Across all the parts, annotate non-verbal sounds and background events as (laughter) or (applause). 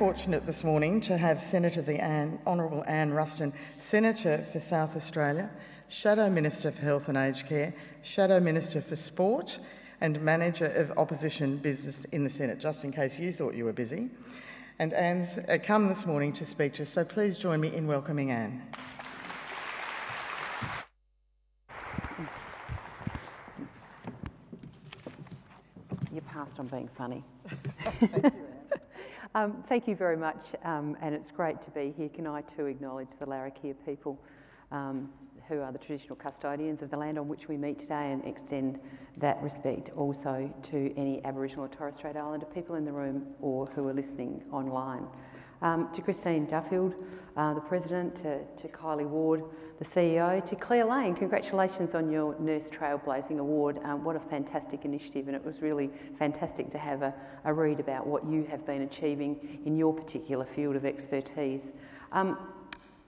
fortunate this morning to have Senator the Anne, Honourable Anne Ruston, Senator for South Australia, Shadow Minister for Health and Aged Care, Shadow Minister for Sport, and Manager of Opposition Business in the Senate, just in case you thought you were busy. And Anne's uh, come this morning to speak to us, so please join me in welcoming Anne. You passed on being funny. (laughs) um, thank you very much, um, and it's great to be here. Can I too acknowledge the Larrakia people um, who are the traditional custodians of the land on which we meet today and extend that respect also to any Aboriginal or Torres Strait Islander people in the room or who are listening online. Um, to Christine Duffield, uh, the President, to, to, Kylie Ward, the CEO, to Claire Lane, congratulations on your Nurse Trailblazing Award. Um, what a fantastic initiative, and it was really fantastic to have a, a, read about what you have been achieving in your particular field of expertise. Um,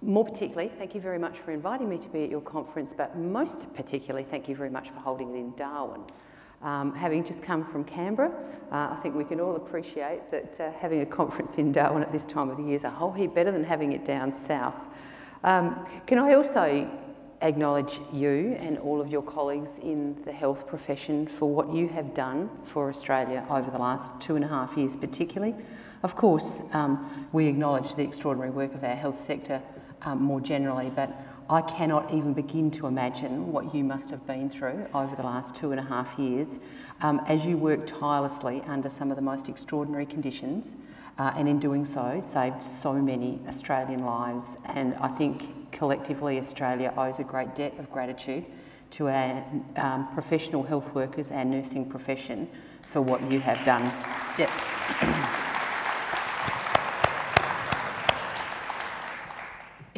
more particularly, thank you very much for inviting me to be at your conference, but most particularly, thank you very much for holding it in Darwin. Um, having just come from Canberra, uh, I think we can all appreciate that uh, having a conference in Darwin at this time of the year is a whole heap better than having it down south. Um, can I also acknowledge you and all of your colleagues in the health profession for what you have done for Australia over the last two and a half years particularly. Of course, um, we acknowledge the extraordinary work of our health sector um, more generally, but I cannot even begin to imagine what you must have been through over the last two and a half years um, as you worked tirelessly under some of the most extraordinary conditions uh, and in doing so saved so many Australian lives and I think collectively Australia owes a great debt of gratitude to our um, professional health workers, our nursing profession for what you have done. Yep.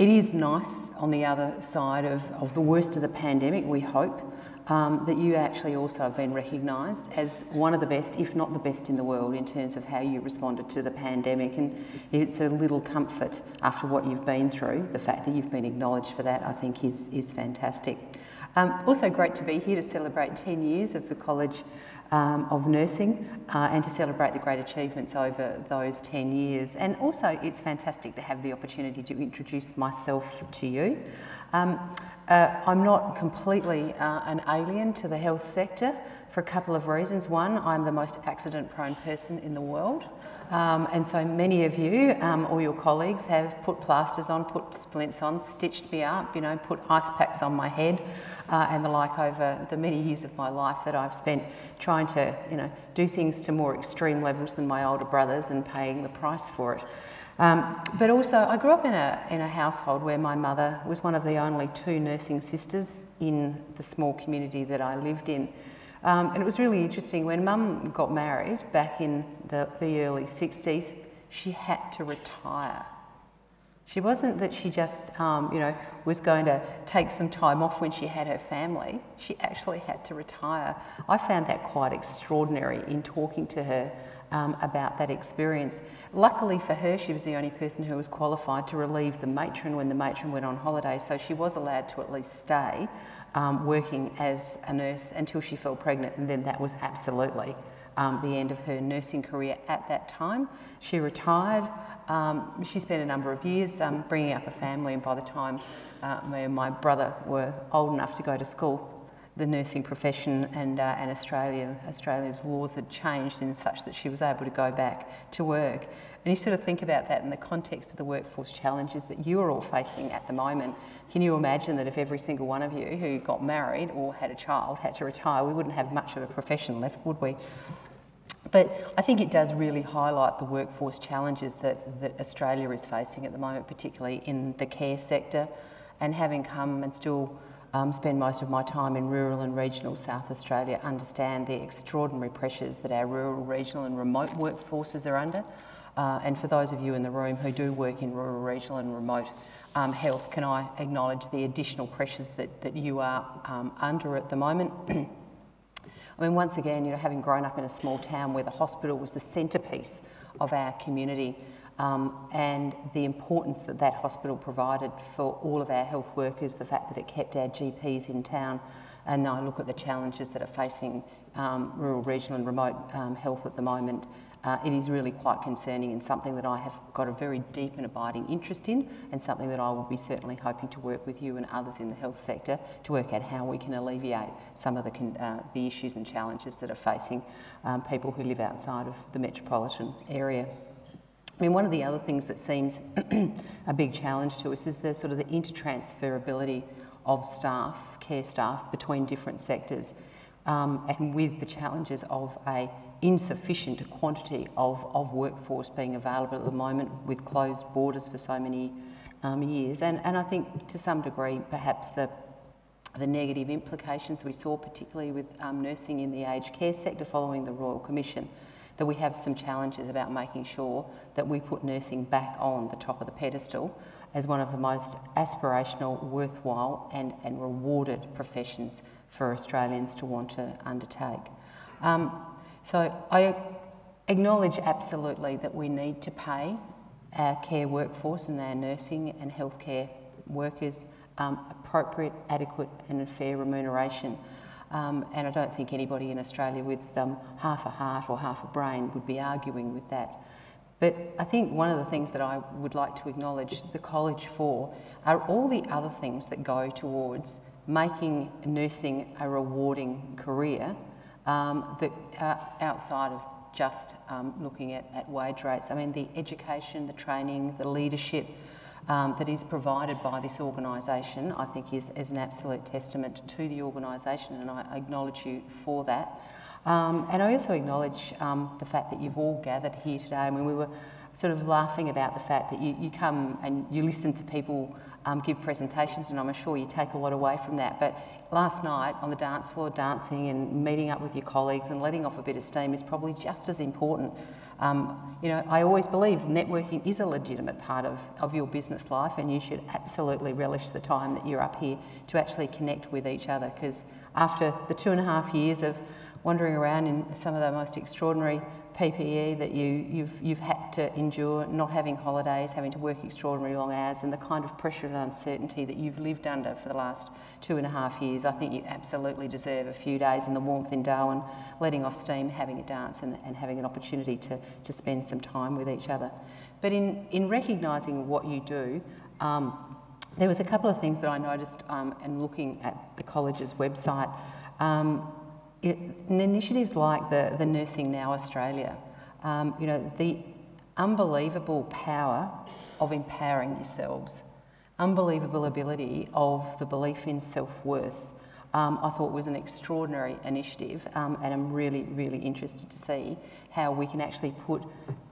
It is nice on the other side of, of the worst of the pandemic, we hope, um, that you actually also have been recognised as one of the best, if not the best in the world, in terms of how you responded to the pandemic. And it's a little comfort after what you've been through. The fact that you've been acknowledged for that, I think, is, is fantastic. Um, also great to be here to celebrate 10 years of the College um, of nursing uh, and to celebrate the great achievements over those 10 years. And also, it's fantastic to have the opportunity to introduce myself to you. Um, uh, I'm not completely uh, an alien to the health sector for a couple of reasons. One, I'm the most accident prone person in the world. Um, and so many of you, um, or your colleagues, have put plasters on, put splints on, stitched me up, you know, put ice packs on my head uh, and the like over the many years of my life that I've spent trying to, you know, do things to more extreme levels than my older brothers and paying the price for it. Um, but also, I grew up in a, in a household where my mother was one of the only two nursing sisters in the small community that I lived in. Um, and it was really interesting when mum got married back in the, the early 60s, she had to retire she wasn't that she just, um, you know, was going to take some time off when she had her family. She actually had to retire. I found that quite extraordinary in talking to her um, about that experience. Luckily for her, she was the only person who was qualified to relieve the matron when the matron went on holiday, so she was allowed to at least stay um, working as a nurse until she fell pregnant, and then that was absolutely um, the end of her nursing career at that time. She retired. Um, she spent a number of years um, bringing up a family, and by the time uh, me and my brother were old enough to go to school, the nursing profession and, uh, and Australia, Australia's laws had changed in such that she was able to go back to work. And you sort of think about that in the context of the workforce challenges that you are all facing at the moment. Can you imagine that if every single one of you who got married or had a child had to retire, we wouldn't have much of a profession left, would we? But I think it does really highlight the workforce challenges that, that Australia is facing at the moment, particularly in the care sector. And having come and still um, spend most of my time in rural and regional South Australia, understand the extraordinary pressures that our rural, regional and remote workforces are under. Uh, and for those of you in the room who do work in rural, regional and remote um, health, can I acknowledge the additional pressures that, that you are um, under at the moment? (clears throat) I mean, once again, you know, having grown up in a small town where the hospital was the centrepiece of our community um, and the importance that that hospital provided for all of our health workers, the fact that it kept our GPs in town, and now I look at the challenges that are facing um, rural, regional and remote um, health at the moment, uh, it is really quite concerning and something that I have got a very deep and abiding interest in and something that I will be certainly hoping to work with you and others in the health sector to work out how we can alleviate some of the, uh, the issues and challenges that are facing um, people who live outside of the metropolitan area. I mean, one of the other things that seems (clears throat) a big challenge to us is the sort of the intertransferability of staff, care staff, between different sectors, um, and with the challenges of a insufficient quantity of, of workforce being available at the moment with closed borders for so many um, years. And, and I think to some degree, perhaps the, the negative implications we saw, particularly with um, nursing in the aged care sector following the Royal Commission, that we have some challenges about making sure that we put nursing back on the top of the pedestal as one of the most aspirational, worthwhile and, and rewarded professions for Australians to want to undertake. Um, so I acknowledge absolutely that we need to pay our care workforce and our nursing and healthcare workers um, appropriate, adequate and fair remuneration. Um, and I don't think anybody in Australia with um, half a heart or half a brain would be arguing with that. But I think one of the things that I would like to acknowledge the college for are all the other things that go towards making nursing a rewarding career um, that uh, outside of just um, looking at, at wage rates. I mean, the education, the training, the leadership um, that is provided by this organisation, I think is, is an absolute testament to the organisation, and I acknowledge you for that. Um, and I also acknowledge um, the fact that you've all gathered here today. I mean, we were sort of laughing about the fact that you, you come and you listen to people um, give presentations, and I'm sure you take a lot away from that. But last night on the dance floor, dancing and meeting up with your colleagues and letting off a bit of steam is probably just as important. Um, you know, I always believe networking is a legitimate part of, of your business life, and you should absolutely relish the time that you're up here to actually connect with each other. Because after the two and a half years of wandering around in some of the most extraordinary PPE that you, you've, you've had to endure, not having holidays, having to work extraordinarily long hours, and the kind of pressure and uncertainty that you've lived under for the last two and a half years, I think you absolutely deserve a few days in the warmth in Darwin, letting off steam, having a dance, and, and having an opportunity to, to spend some time with each other. But in, in recognising what you do, um, there was a couple of things that I noticed um, and looking at the college's website. Um, it, initiatives like the, the Nursing Now Australia, um, you know, the unbelievable power of empowering yourselves, unbelievable ability of the belief in self-worth, um, I thought was an extraordinary initiative um, and I'm really, really interested to see how we can actually put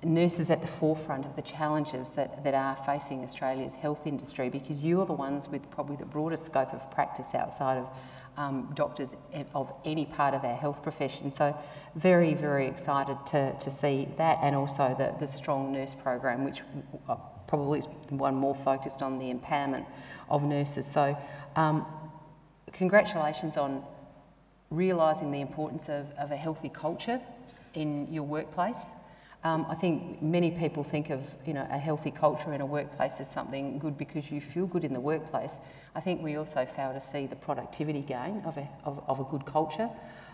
nurses at the forefront of the challenges that, that are facing Australia's health industry because you are the ones with probably the broadest scope of practice outside of um, doctors of any part of our health profession. So very, very excited to, to see that and also the, the strong nurse program, which uh, probably is one more focused on the empowerment of nurses. So um, congratulations on realising the importance of, of a healthy culture in your workplace. Um, I think many people think of you know a healthy culture in a workplace as something good because you feel good in the workplace. I think we also fail to see the productivity gain of a, of, of a good culture.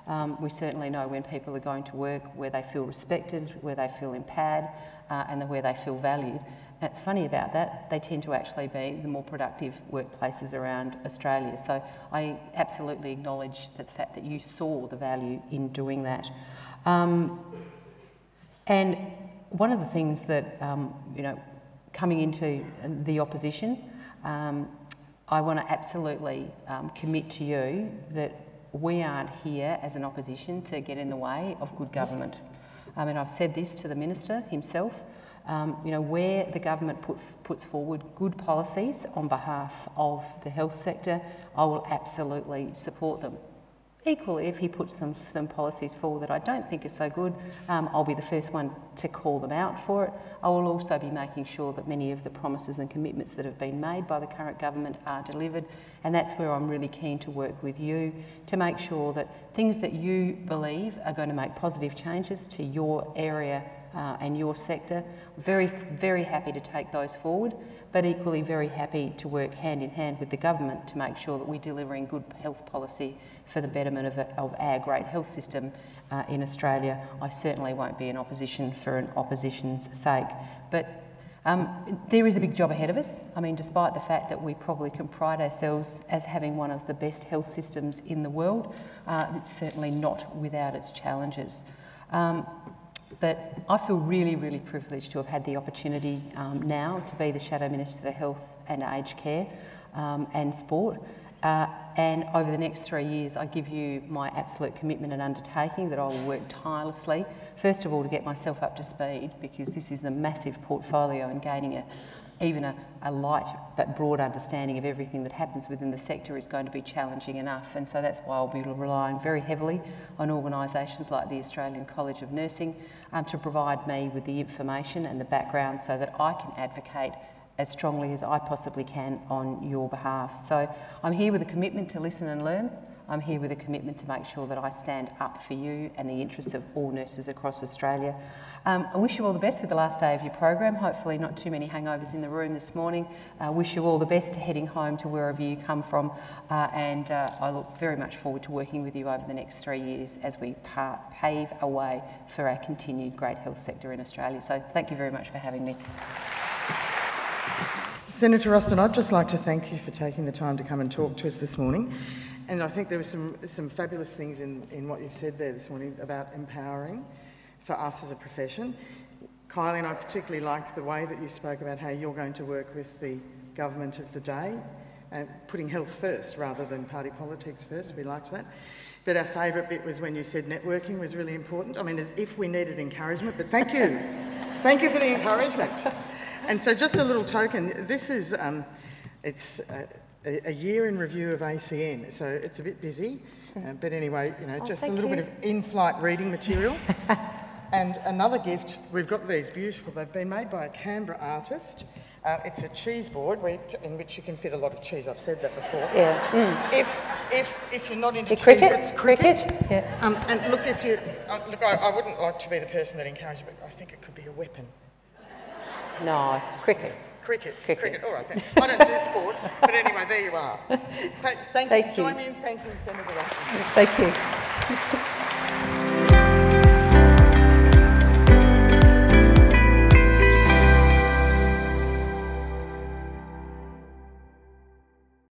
Um, we certainly know when people are going to work where they feel respected, where they feel empowered, uh, and where they feel valued. And It's funny about that, they tend to actually be the more productive workplaces around Australia. So I absolutely acknowledge the fact that you saw the value in doing that. Um, and one of the things that, um, you know, coming into the opposition, um, I want to absolutely um, commit to you that we aren't here as an opposition to get in the way of good government. I mean, I've said this to the Minister himself. Um, you know, where the government put, puts forward good policies on behalf of the health sector, I will absolutely support them. Equally, if he puts them, some policies forward that I don't think are so good, um, I'll be the first one to call them out for it. I will also be making sure that many of the promises and commitments that have been made by the current government are delivered, and that's where I'm really keen to work with you to make sure that things that you believe are going to make positive changes to your area uh, and your sector. Very, very happy to take those forward, but equally very happy to work hand in hand with the government to make sure that we're delivering good health policy for the betterment of, of our great health system uh, in Australia. I certainly won't be in opposition for an opposition's sake. But um, there is a big job ahead of us. I mean, despite the fact that we probably can pride ourselves as having one of the best health systems in the world, uh, it's certainly not without its challenges. Um, but I feel really, really privileged to have had the opportunity um, now to be the Shadow Minister for Health and Aged Care um, and Sport. Uh, and over the next three years, I give you my absolute commitment and undertaking that I will work tirelessly, first of all, to get myself up to speed, because this is the massive portfolio and gaining a, even a, a, light but broad understanding of everything that happens within the sector is going to be challenging enough. And so that's why I'll be relying very heavily on organisations like the Australian College of Nursing um, to provide me with the information and the background so that I can advocate as strongly as I possibly can on your behalf. So I'm here with a commitment to listen and learn. I'm here with a commitment to make sure that I stand up for you and the interests of all nurses across Australia. Um, I wish you all the best with the last day of your program. Hopefully, not too many hangovers in the room this morning. I uh, wish you all the best heading home to wherever you come from, uh, and uh, I look very much forward to working with you over the next three years as we pave a way for our continued great health sector in Australia. So, thank you very much for having me. Senator Ruston, I'd just like to thank you for taking the time to come and talk to us this morning. And I think there were some, some fabulous things in, in what you've said there this morning about empowering for us as a profession. Kylie and I particularly like the way that you spoke about how you're going to work with the government of the day and putting health first rather than party politics first. We liked that. But our favourite bit was when you said networking was really important. I mean, as if we needed encouragement, but thank you. (laughs) thank you for the encouragement. And so just a little token, this is, um, it's a, a, year in review of ACN, so it's a bit busy. Uh, but anyway, you know, oh, just a little you. bit of in-flight reading material. (laughs) and another gift, we've got these beautiful, they've been made by a Canberra artist. Uh, it's a cheese board where, in which you can fit a lot of cheese. I've said that before. Yeah. Mm. If, if, if you're not into cheese, cricket? it's cricket. cricket. Yeah. Um, and look, if you uh, look, I, I, wouldn't like to be the person that encourages, but I think it could be a weapon. No, cricket. Cricket. Cricket. cricket. All right, then. I don't do sport, but anyway, there you are. (laughs) Thank, thank, thank you. you. Join me in thanking Senator. Thank you.